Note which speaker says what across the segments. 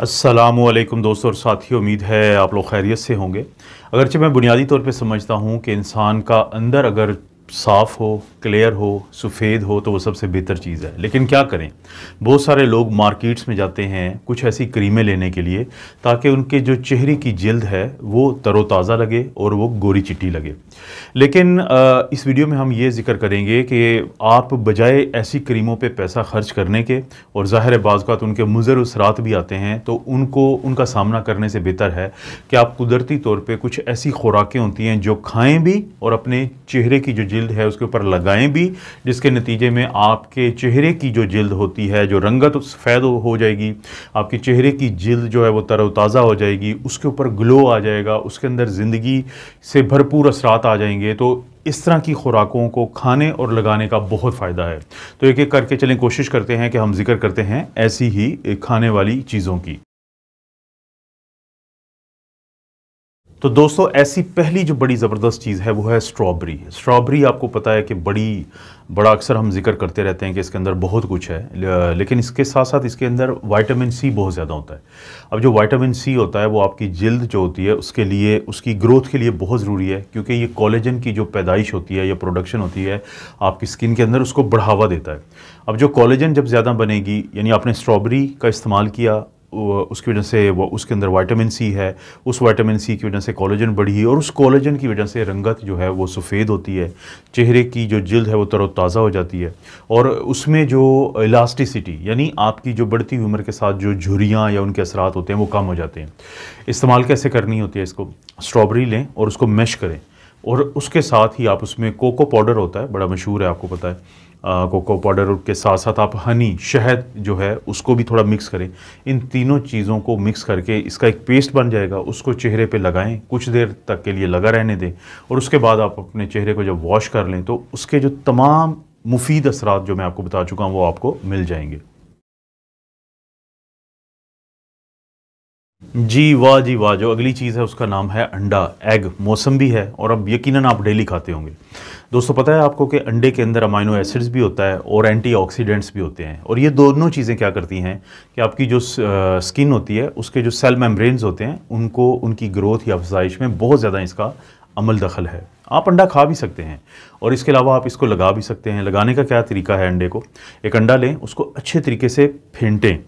Speaker 1: असलकुम दोस्तों और साथियों उम्मीद है आप लोग खैरियत से होंगे। अगरचे मैं बुनियादी तौर पे समझता हूँ कि इंसान का अंदर अगर साफ़ हो क्लियर हो, सफ़ेद हो तो वो सबसे बेहतर चीज़ है। लेकिन क्या करें? बहुत सारे लोग मार्केट्स में जाते हैं कुछ ऐसी क्रीमें लेने के लिए ताकि उनके जो चेहरे की जल्द है, वो तरोताज़ा लगे और वो गोरी चिट्टी लगे। लेकिन इस वीडियो में हम ये ज़िक्र करेंगे कि आप बजाय ऐसी क्रीमों पे पैसा खर्च करने के और ज़ाहिर बाज़ात उनके मुज़र उसरात भी आते हैं तो उनको, उनका सामना करने से बेहतर है कि आप कुदरती तौर पर कुछ ऐसी खुराकें होती हैं जो खाएँ भी और अपने चेहरे की जो जल्द है, उसके ऊपर लगाएँ भी, जिसके नतीजे में आपके चेहरे की जो जल्द होती है, जो रंगत सफ़ेद हो जाएगी, आपके चेहरे की जल्द जो है वो तरोताज़ा हो जाएगी, उसके ऊपर ग्लो आ जाएगा, उसके अंदर ज़िंदगी से भरपूर असरात आ जाएँगे तो इस तरह की खुराकों को खाने और लगाने का बहुत फ़ायदा है। तो एक एक करके चलें, कोशिश करते हैं कि हम ज़िक्र करते हैं ऐसी ही खाने वाली चीज़ों की। तो दोस्तों, ऐसी पहली जो बड़ी ज़बरदस्त चीज़ है, वो है स्ट्रॉबेरी। स्ट्रॉबेरी आपको पता है कि बड़ी, बड़ा अक्सर हम ज़िक्र करते रहते हैं कि इसके अंदर बहुत कुछ है लेकिन इसके साथ साथ इसके अंदर वाइटामिन सी बहुत ज़्यादा होता है। अब जो वाइटामिन सी होता है, वो आपकी जल्द जो होती है, उसके लिए, उसकी ग्रोथ के लिए बहुत ज़रूरी है, क्योंकि ये कॉलेजन की जो पैदाइश होती है, या प्रोडक्शन होती है, आपकी स्किन के अंदर उसको बढ़ावा देता है। अब जो कॉलेजन जब ज़्यादा बनेगी, यानी आपने स्ट्रॉबेरी का इस्तेमाल किया उसकी वजह से वो, उसके अंदर वाइटामिन सी है, उस वाइटामिन सी की वजह से कोलेजन बढ़ी है और उस कोलेजन की वजह से रंगत जो है वो सफ़ेद होती है, चेहरे की जो जल्द है वो तरोताज़ा हो जाती है और उसमें जो इलास्टिसिटी यानी आपकी जो बढ़ती उम्र के साथ जो झुरियाँ या उनके असरात होते हैं वो कम हो जाते हैं। इस्तेमाल कैसे करनी होती है इसको? स्ट्रॉबेरी लें और उसको मैश करें और उसके साथ ही आप उसमें कोको पाउडर होता है, बड़ा मशहूर है, आपको पता है। कोको पाउडर के साथ साथ आप हनी शहद जो है, उसको भी थोड़ा मिक्स करें। इन तीनों चीज़ों को मिक्स करके इसका एक पेस्ट बन जाएगा। उसको चेहरे पे लगाएँ, कुछ देर तक के लिए लगा रहने दें और उसके बाद आप अपने चेहरे को जब वॉश कर लें तो उसके जो तमाम मुफीद असरात जो मैं आपको बता चुका हूँ, वो आपको मिल जाएँगे। जी, वाह जी, वाह, जो अगली चीज़ है, उसका नाम है अंडा एग मौसम भी है, और अब यकीनन आप डेली खाते होंगे। दोस्तों, पता है आपको कि अंडे के अंदर अमाइनो एसिड्स भी होता है, और एंटीऑक्सीडेंट्स भी होते हैं, और ये दोनों चीज़ें क्या करती हैं कि आपकी जो स्किन होती है, उसके जो सेल मेम्ब्रेन्स होते हैं, उनको, उनकी ग्रोथ या अफजाइश में बहुत ज़्यादा इसका अमल दखल है। आप अंडा खा भी सकते हैं। और इसके अलावा आप इसको लगा भी सकते हैं। लगाने का क्या तरीका है अंडे को? एक अंडा लें, उसको अच्छे तरीके से फेंटें।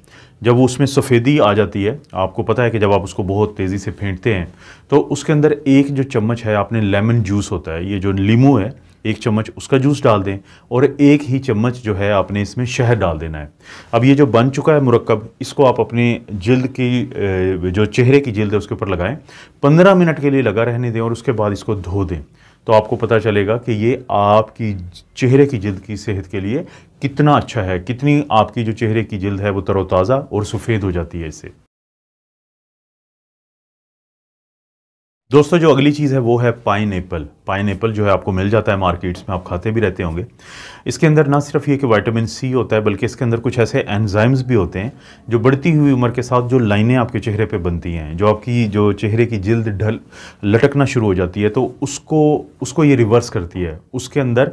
Speaker 1: जब वो उसमें सफ़ेदी आ जाती है, आपको पता है कि जब आप उसको बहुत तेज़ी से फेंटते हैं तो उसके अंदर एक जो चम्मच है, आपने लेमन जूस होता है, ये जो लीमू है, एक चम्मच उसका जूस डाल दें और एक ही चम्मच जो है, आपने इसमें शहद डाल देना है। अब ये जो बन चुका है मुरक्ब इसको आप अपनी जल्द की जो चेहरे की जल्द है, उसके ऊपर लगाएँ। पंद्रह मिनट के लिए लगा रहने दें और उसके बाद इसको धो दें। तो आपको पता चलेगा कि ये आपकी चेहरे की जल्द की सेहत के लिए कितना अच्छा है। कितनी आपकी जो चेहरे की जल्द है वो तरोताज़ा और सफ़ेद हो जाती है इससे। दोस्तों, जो अगली चीज़ है वो है पाइन एप्पल पाइन एप्पल जो है आपको मिल जाता है मार्केट्स में, आप खाते भी रहते होंगे। इसके अंदर ना सिर्फ़ ये कि विटामिन सी होता है, बल्कि इसके अंदर कुछ ऐसे एंजाइम्स भी होते हैं, जो बढ़ती हुई उम्र के साथ जो लाइनें आपके चेहरे पे बनती हैं, जो आपकी, जो चेहरे की जल्द, ढल, लटकना शुरू हो जाती है तो उसको उसको ये रिवर्स करती है। उसके अंदर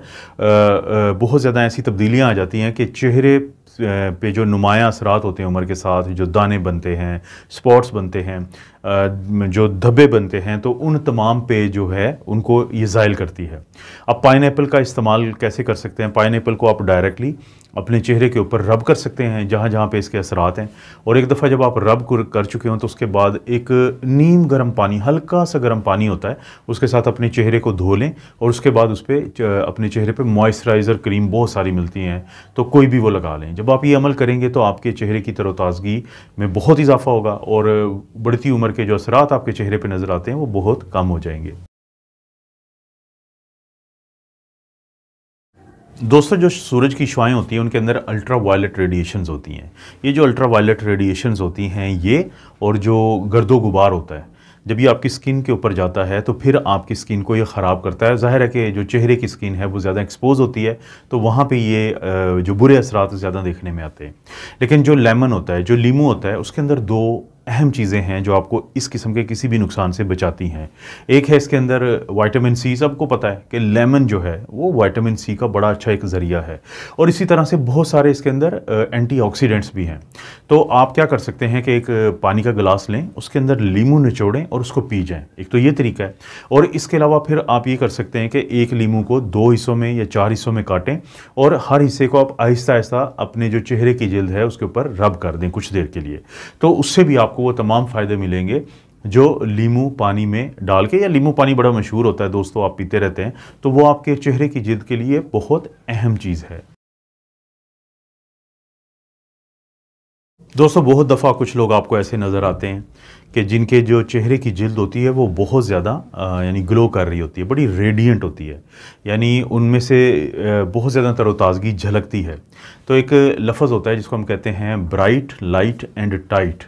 Speaker 1: बहुत ज़्यादा ऐसी तब्दीलियाँ आ जाती हैं कि चेहरे पे जो नुमाया असरात होते हैं उम्र के साथ, जो दाने बनते हैं स्पॉट्स बनते हैं जो धब्बे बनते हैं तो उन तमाम पे जो है, उनको ये ज़ायल करती है। अब पाइन का इस्तेमाल कैसे कर सकते हैं? पाइन को आप डायरेक्टली अपने चेहरे के ऊपर रब कर सकते हैं, जहाँ जहाँ पे इसके असरात हैं। और एक दफ़ा जब आप रब कर चुके हों तो उसके बाद एक नीम गर्म पानी, हल्का सा गर्म पानी होता है, उसके साथ अपने चेहरे को धो लें और उसके बाद उस पर अपने चेहरे पे मॉइस्चराइज़र क्रीम बहुत सारी मिलती हैं तो कोई भी वो लगा लें। जब आप ये अमल करेंगे तो आपके चेहरे की तरोताज़गी में बहुत इजाफा होगा और बढ़ती उम्र के जो असरात आपके चेहरे पर नज़र आते हैं, वो बहुत कम हो जाएँगे। दोस्तों, जो सूरज की शुआएँ होती हैं, उनके अंदर अल्ट्रा वायलेट रेडिएशंस होती हैं। ये जो अल्ट्रा वायलेट रेडिएशंस होती हैं, ये और जो गर्दो गुबार होता है, जब ये आपकी स्किन के ऊपर जाता है तो फिर आपकी स्किन को ये ख़राब करता है। ज़ाहिर है कि जो चेहरे की स्किन है, वो ज़्यादा एक्सपोज होती है तो वहाँ पे ये जो बुरे असरात ज़्यादा देखने में आते हैं। लेकिन जो लेमन होता है, जो लीमू होता है, उसके अंदर दो अहम चीज़ें हैं जो आपको इस किस्म के किसी भी नुकसान से बचाती हैं। एक है इसके अंदर वाइटामिन सी, सबको पता है कि लेमन जो है, वो वाइटामिन सी का बड़ा अच्छा एक ज़रिया है। और इसी तरह से बहुत सारे इसके अंदर एंटीऑक्सीडेंट्स भी हैं। तो आप क्या कर सकते हैं कि एक पानी का गिलास लें, उसके अंदर लीमू निचोड़ें और उसको पी जाएँ। एक तो ये तरीका है। और इसके अलावा फिर आप ये कर सकते हैं कि एक लीमू को दो हिस्सों में या चार हिस्सों में काटें और हर हिस्से को आप आहिस्ता आहिस्ता अपने जो चेहरे की जल्द है, उसके ऊपर रब कर दें कुछ देर के लिए। तो उससे भी आपको वो तमाम फ़ायदे मिलेंगे जो लीमू पानी में डाल के, या लीमू पानी बड़ा मशहूर होता है दोस्तों, आप पीते रहते हैं तो वो आपके चेहरे की जिद के लिए बहुत अहम चीज़ है। दोस्तों, बहुत दफ़ा कुछ लोग आपको ऐसे नज़र आते हैं कि जिनके जो चेहरे की जिल्द होती है, वो बहुत ज़्यादा यानी ग्लो कर रही होती है, बड़ी रेडिएंट होती है, यानी उनमें से बहुत ज़्यादा तरोताज़गी झलकती है। तो एक लफ्ज़ होता है जिसको हम कहते हैं ब्राइट लाइट एंड टाइट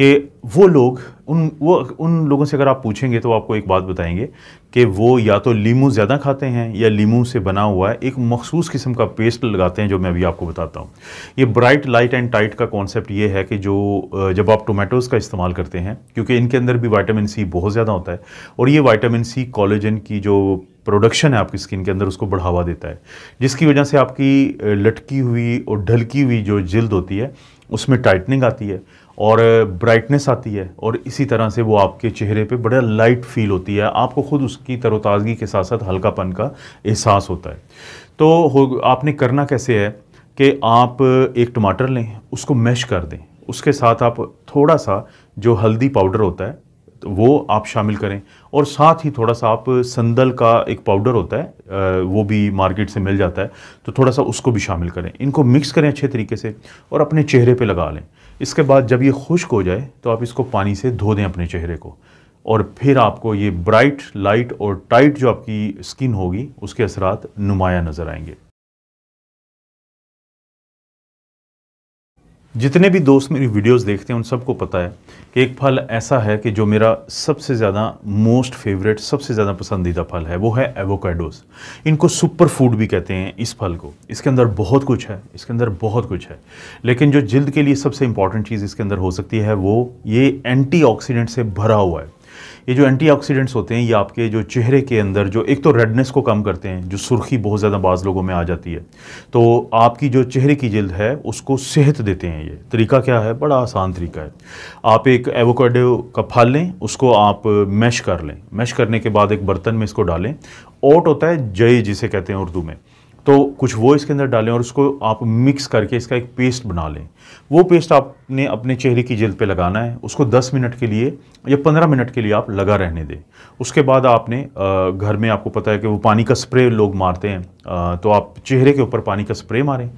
Speaker 1: कि वो लोग, उन, वो, उन लोगों से अगर आप पूछेंगे तो आपको एक बात बताएँगे कि वो या तो लीमू ज़्यादा खाते हैं या लीमू से बना हुआ है, एक मखसूस किस्म का पेस्ट लगाते हैं जो मैं अभी आपको बताता हूँ। ये ब्राइट, लाइट एंड टाइट का कॉन्सेप्ट ये है कि जो जब आप टोमेटोज़ का इस्तेमाल करते हैं, क्योंकि इनके अंदर भी वाइटामिन सी बहुत ज़्यादा होता है और ये वाइटामिन सी कॉलेजन की जो प्रोडक्शन है आपकी स्किन के अंदर उसको बढ़ावा देता है, जिसकी वजह से आपकी लटकी हुई और ढलकी हुई जो जल्द होती है, उसमें टाइटनिंग आती है और ब्राइटनेस आती है और इसी तरह से वो आपके चेहरे पे बड़ा लाइट फील होती है। आपको खुद उसकी तरोताज़गी के साथ साथ हल्कापन का एहसास होता है। तो हो, आपने करना कैसे है कि आप, एक टमाटर लें, उसको मैश कर दें। उसके साथ आप थोड़ा सा जो हल्दी पाउडर होता है तो वो आप शामिल करें। और साथ ही थोड़ा सा आप संदल का एक पाउडर होता है वो भी मार्केट से मिल जाता है तो थोड़ा सा उसको भी शामिल करें। इनको मिक्स करें अच्छे तरीके से और अपने चेहरे पे लगा लें। इसके बाद जब ये खुश्क हो जाए तो आप इसको पानी से धो दें अपने चेहरे को। और फिर आपको ये ब्राइट, लाइट और टाइट जो आपकी स्किन होगी, उसके असरात नुमाया नज़र आएँगे। जितने भी दोस्त मेरी वीडियोस देखते हैं, उन सबको पता है कि एक फल ऐसा है कि जो मेरा सबसे ज़्यादा मोस्ट फेवरेट सबसे ज़्यादा पसंदीदा फल है, वो है एवोकाडोस इनको सुपर फ़ूड भी कहते हैं इस फल को. इसके अंदर बहुत कुछ है, इसके अंदर बहुत कुछ है. लेकिन जो जल्द के लिए सबसे इंपॉर्टेंट चीज़ इसके अंदर हो सकती है, वो ये एंटी से भरा हुआ है. ये जो एंटीऑक्सीडेंट्स होते हैं, ये आपके जो चेहरे के अंदर जो, एक तो रेडनेस को कम करते हैं, जो सुर्खी बहुत ज़्यादा बाज़ लोगों में आ जाती है। तो आपकी जो चेहरे की जल्द है, उसको सेहत देते हैं ये। तरीका क्या है? बड़ा आसान तरीका है। आप एक एवोकाडो का फल लें, उसको आप मैश कर लें। मैश करने के बाद एक बर्तन में इसको डालें। ओट होता है जय जिसे कहते हैं उर्दू में। तो कुछ वो इसके अंदर डालें और उसको आप मिक्स करके इसका एक पेस्ट बना लें। वो पेस्ट आपने अपने चेहरे की जल्द पे लगाना है। उसको 10 मिनट के लिए या 15 मिनट के लिए आप लगा रहने दें। उसके बाद आपने घर में आपको पता है कि वो पानी का स्प्रे लोग मारते हैं। तो आप चेहरे के ऊपर पानी का स्प्रे मारें।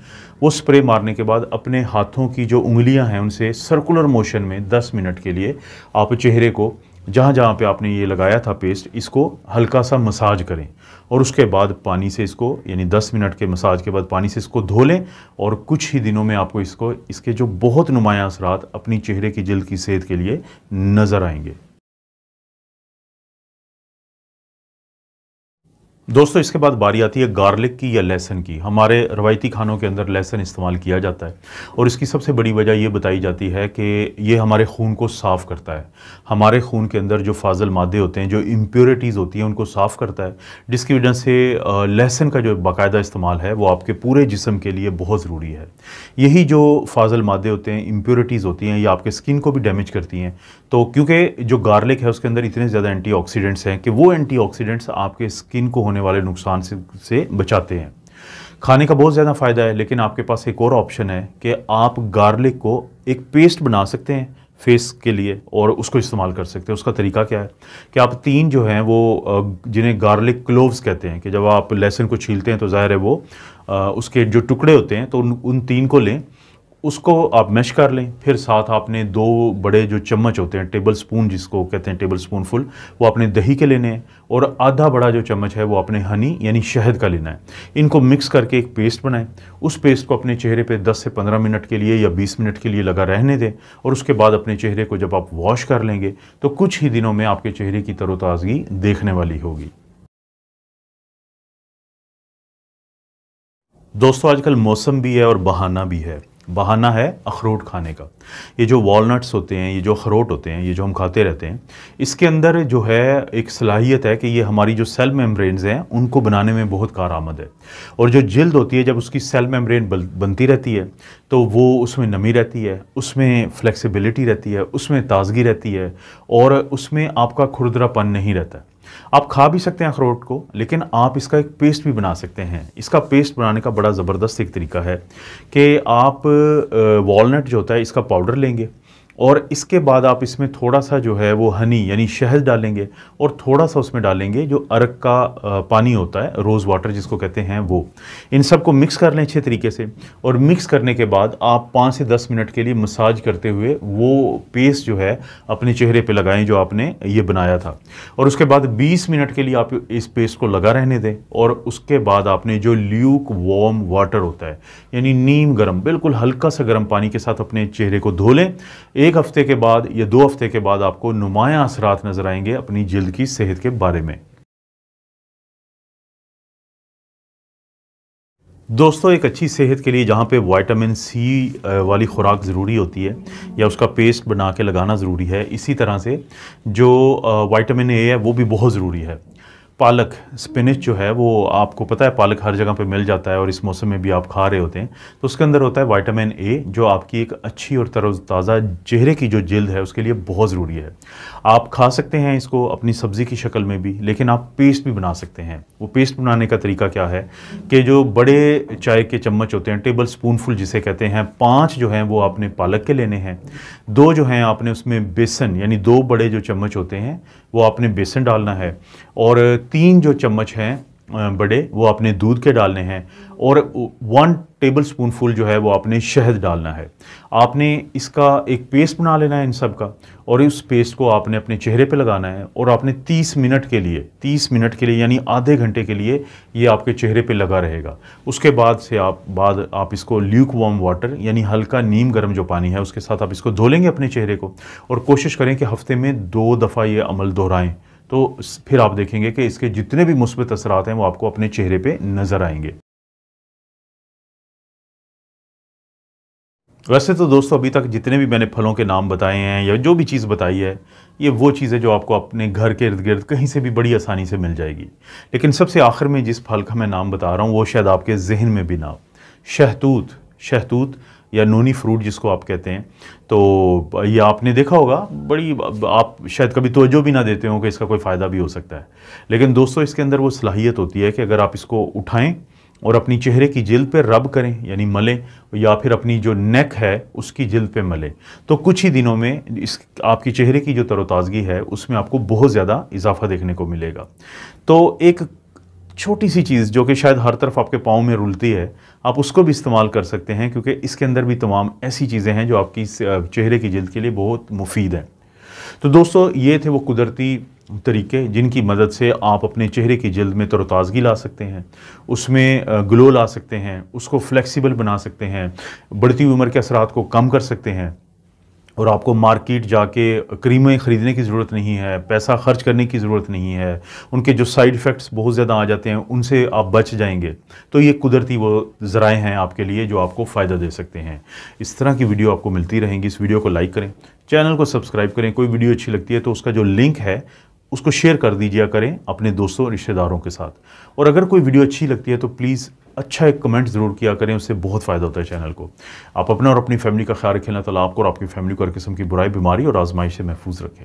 Speaker 1: वो स्प्रे मारने के बाद अपने हाथों की जो उंगलियाँ हैं उनसे सर्कुलर मोशन में 10 मिनट के लिए आप चेहरे को जहाँ जहाँ पे आपने ये लगाया था पेस्ट इसको हल्का सा मसाज करें। और उसके बाद पानी से इसको, यानी 10 मिनट के मसाज के बाद पानी से इसको धो लें और कुछ ही दिनों में आपको इसको, इसके जो बहुत नुमाया असरात अपनी चेहरे की जल्द की सेहत के लिए नज़र आएँगे। दोस्तों, इसके बाद बारी आती है गार्लिक की या लहसन की। हमारे रवायती खानों के अंदर लहसन इस्तेमाल किया जाता है और इसकी सबसे बड़ी वजह यह बताई जाती है कि ये हमारे खून को साफ़ करता है। हमारे खून के अंदर जो फाजल मादे होते हैं, जो इम्प्योरिटीज़ होती हैं, उनको साफ़ करता है, जिसकी वजह से लहसन का जो बाकायदा इस्तेमाल है, वो आपके पूरे जिसम के लिए बहुत ज़रूरी है। यही जो फाजल मादे होते हैं इम्प्योरिटीज़ होती हैं, ये आपके स्किन को भी डैमेज करती हैं। तो क्योंकि जो गार्लिक है, उसके अंदर इतने ज़्यादा एंटी हैं कि वो एंटी आपके स्किन को होने वाले नुकसान से, से बचाते हैं। खाने का बहुत ज़्यादा फ़ायदा है लेकिन आपके पास एक और ऑप्शन है कि आप गार्लिक को एक पेस्ट बना सकते हैं फेस के लिए और उसको इस्तेमाल कर सकते हैं। उसका तरीका क्या है? कि आप तीन जो हैं वो जिन्हें गार्लिक क्लोव्स कहते हैं कि जब आप लहसुन को छीलते हैं तो ज़ाहिर है वो उसके जो टुकड़े होते हैं तो उन, उन तीन को लें। उसको आप मैश कर लें, फिर साथ आपने दो बड़े जो चम्मच होते हैं टेबल स्पून जिसको कहते हैं टेबल स्पून फुल वो अपने दही के लेने हैं और आधा बड़ा जो चम्मच है वो अपने हनी यानी शहद का लेना है। इनको मिक्स करके एक पेस्ट बनाएँ। उस पेस्ट को अपने चेहरे पे 10 से 15 मिनट के लिए या 20 मिनट के लिए लगा रहने दें और उसके बाद अपने चेहरे को जब आप वॉश कर लेंगे तो कुछ ही दिनों में आपके चेहरे की तरोताज़गी देखने वाली होगी। दोस्तों, आजकल मौसम भी है और बहाना भी है। बहाना है अखरोट खाने का। ये जो वॉलनट्स होते हैं, ये जो अखरोट होते हैं, ये जो हम खाते रहते हैं, इसके अंदर जो है एक सलाहियत है कि ये हमारी जो सेल मेम्ब्रेन्स हैं, उनको बनाने में बहुत कारआमद है। और जो जल्द होती है, जब उसकी सेल मेम्ब्रेन बनती रहती है तो वो उसमें नमी रहती है, उसमें फ्लेक्सिबिलिटी रहती है, उसमें ताजगी रहती है, और उसमें आपका खुरदरापन नहीं रहता। आप खा भी सकते हैं अखरोट को, लेकिन आप इसका एक पेस्ट भी बना सकते हैं। इसका पेस्ट बनाने का बड़ा ज़बरदस्त एक तरीका है कि आप वॉलनट जो होता है, इसका पाउडर लेंगे। और इसके बाद आप इसमें थोड़ा सा जो है वो हनी, यानी शहद डालेंगे और थोड़ा सा उसमें डालेंगे जो अरक का पानी होता है रोज़ वाटर जिसको कहते हैं वो। इन सबको मिक्स कर लें अच्छे तरीके से और मिक्स करने के बाद आप पाँच से दस मिनट के लिए मसाज करते हुए वो पेस्ट जो है अपने चेहरे पर लगाएँ जो आपने ये बनाया था। और उसके बाद बीस मिनट के लिए आप इस पेस्ट को लगा रहने दें और उसके बाद आपने जो ल्यूक वॉर्म वाटर होता है, यानी नीम गर्म, बिल्कुल हल्का सा गर्म पानी के साथ अपने चेहरे को धो लें। एक हफ़्ते के बाद या दो हफ़्ते के बाद आपको नुमाया असरात नज़र आएँगे अपनी जल्द की सेहत के बारे में। दोस्तों, एक अच्छी सेहत के लिए जहाँ पे विटामिन सी वाली खुराक ज़रूरी होती है या उसका पेस्ट बना के लगाना ज़रूरी है, इसी तरह से जो विटामिन ए है वो भी बहुत ज़रूरी है। पालक स्पिनिच जो है, वो आपको पता है, पालक हर जगह पे मिल जाता है और इस मौसम में भी आप खा रहे होते हैं। तो उसके अंदर होता है विटामिन ए जो आपकी एक अच्छी और तरोताज़ा चेहरे की जो जल्द है, उसके लिए बहुत ज़रूरी है। आप खा सकते हैं इसको अपनी सब्ज़ी की शक्ल में भी, लेकिन आप पेस्ट भी बना सकते हैं। वो पेस्ट बनाने का तरीका क्या है कि जो बड़े चाय के चम्मच होते हैं टेबल स्पूनफुल जिसे कहते हैं, पाँच जो हैं वो आपने पालक के लेने हैं। दो जो हैं आपने उसमें बेसन, यानी दो बड़े जो चम्मच होते हैं, वो आपने बेसन डालना है। और तीन जो चम्मच हैं बड़े, वो आपने दूध के डालने हैं और वन टेबल स्पून फुल जो है वो आपने शहद डालना है। आपने इसका एक पेस्ट बना लेना है इन सब का और उस पेस्ट को आपने अपने चेहरे पे लगाना है और आपने 30 मिनट के लिए 30 मिनट के लिए यानी आधे घंटे के लिए ये आपके चेहरे पे लगा रहेगा। उसके बाद से आप, बाद आप इसको ल्यूक वार्म वाटर यानी हल्का नीम गर्म जो पानी है उसके साथ आप इसको धो लेंगे अपने चेहरे को और कोशिश करें कि हफ़्ते में दो दफ़ा ये अमल दोहराएँ। तो फिर आप देखेंगे कि इसके जितने भी मुस्बत असरात हैं, वो आपको अपने चेहरे पे नज़र आएँगे। वैसे तो दोस्तों, अभी तक जितने भी मैंने फलों के नाम बताए हैं, या जो भी चीज़ बताई है, ये वो चीज़ जो आपको अपने घर के इर्द गिर्द कहीं से भी बड़ी आसानी से मिल जाएगी। लेकिन सबसे आखिर में जिस फल का मैं नाम बता रहा हूँ, वो शायद आपके जहन में भी ना शहतूत शहतूत या नूनी फ्रूट जिसको आप कहते हैं तो ये आपने देखा होगा, बड़ी, आप शायद कभी तोजो भी ना देते हो कि इसका कोई फ़ायदा भी हो सकता है। लेकिन दोस्तों, इसके अंदर वो सलाहियत होती है कि अगर आप इसको उठाएँ और अपनी चेहरे की जिल्द पे रब करें, यानी मलें, या फिर अपनी जो नेक है, उसकी जिल्द पे मलें तो कुछ ही दिनों में इस, आपकी चेहरे की जो तरोताज़गी है, उसमें आपको बहुत ज़्यादा इजाफा देखने को मिलेगा। तो एक छोटी सी चीज़ जो कि शायद हर तरफ़ आपके पाँव में रुलती है, आप उसको भी इस्तेमाल कर सकते हैं क्योंकि इसके अंदर भी तमाम ऐसी चीज़ें हैं जो आपकी चेहरे की जल्द के लिए बहुत मुफीद हैं। तो दोस्तों, ये थे वो कुदरती तरीके जिनकी मदद से आप अपने चेहरे की जल्द में तरोताज़गी ला सकते हैं, उसमें ग्लो ला सकते हैं, उसको फ्लेक्सिबल बना सकते हैं, बढ़ती उम्र के असरात को कम कर सकते हैं। और आपको मार्केट जाके क्रीमें ख़रीदने की ज़रूरत नहीं है, पैसा खर्च करने की ज़रूरत नहीं है, उनके जो साइड इफ़ेक्ट्स बहुत ज़्यादा आ जाते हैं, उनसे आप बच जाएँगे। तो ये कुदरती वो ज़राए हैं आपके लिए जो आपको फ़ायदा दे सकते हैं। इस तरह की वीडियो आपको मिलती रहेंगी। इस वीडियो को लाइक करें, चैनल को सब्सक्राइब करें। कोई वीडियो अच्छी लगती है तो उसका जो लिंक है, उसको शेयर कर दीजिए करें अपने दोस्तों रिश्तेदारों के साथ। और अगर कोई वीडियो अच्छी लगती है तो प्लीज़ अच्छा एक कमेंट ज़रूर किया करें, उससे बहुत फ़ायदा होता है चैनल को। आप अपना और अपनी फैमिली का ख्याल रखें, अल्लाह आपको और आपकी फैमिली को हर किस्म की बुराई, बीमारी और आजमाइश से महफूज रखें।